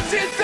Cause it.